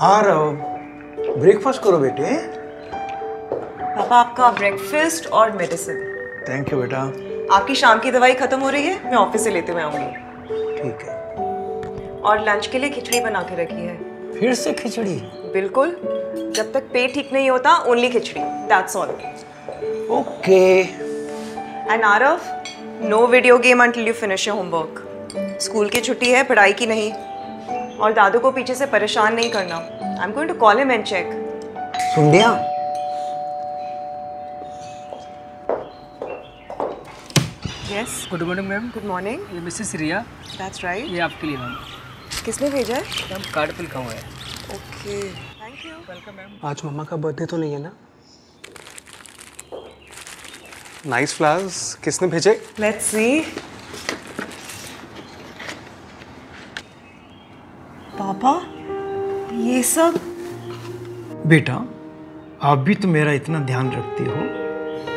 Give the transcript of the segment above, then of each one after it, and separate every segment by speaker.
Speaker 1: आ रहो ब्रेकफास्ट करो बेटे।
Speaker 2: पापा आपका ब्रेकफास्ट और मेडिसिन
Speaker 1: थैंक यू बेटा।
Speaker 2: आपकी शाम की दवाई खत्म हो रही है मैं ऑफ़िस से लेते हुए आऊँगी।
Speaker 1: ठीक है।
Speaker 2: और लंच के लिए खिचड़ी बना के रखी है।
Speaker 1: फिर से खिचड़ी?
Speaker 2: बिल्कुल। जब तक पेट ठीक नहीं होता only khichdi. That's all
Speaker 1: okay
Speaker 2: and Aarav no video game until you finish your homework school की छुट्टी है पढ़ाई की नहीं। और दादू को पीछे से परेशान नहीं करना। I am going to call him and check
Speaker 1: सुन दिया
Speaker 2: yes
Speaker 3: good morning ma'am
Speaker 2: good morning
Speaker 3: ये मिसेस रिया
Speaker 2: दैट्स राइट
Speaker 3: ये आपके लिए मैम
Speaker 2: किसने भेजा है?
Speaker 3: मैम कार्ड पे लिखा हुआ है?
Speaker 2: Okay thank you
Speaker 3: welcome ma'am
Speaker 4: आज मम्मा का बर्थडे तो नहीं है ना?
Speaker 5: नाइस फ्लावर्स किसने भेजे?
Speaker 2: लेट्स सी पापा, ये सब?
Speaker 1: बेटा, आप भी तो मेरा इतना ध्यान रखती हो।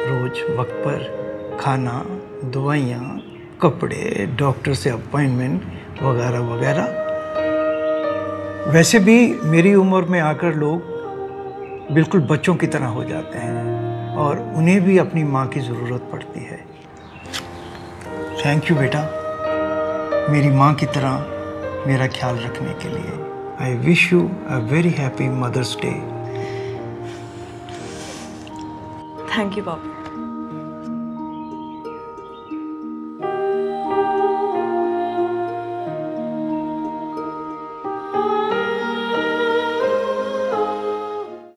Speaker 1: रोज वक्त पर खाना, दवाइयाँ, कपड़े, डॉक्टर से अपॉइंटमेंट वगैरह वगैरह। वैसे भी मेरी उम्र में आकर लोग बिल्कुल बच्चों की तरह हो जाते हैं और उन्हें भी अपनी माँ की ज़रूरत पड़ती है। थैंक यू बेटा। मेरी माँ की तरह मेरा ख्याल रखने के लिए। I wish you a very happy mother's day
Speaker 2: thank you पापा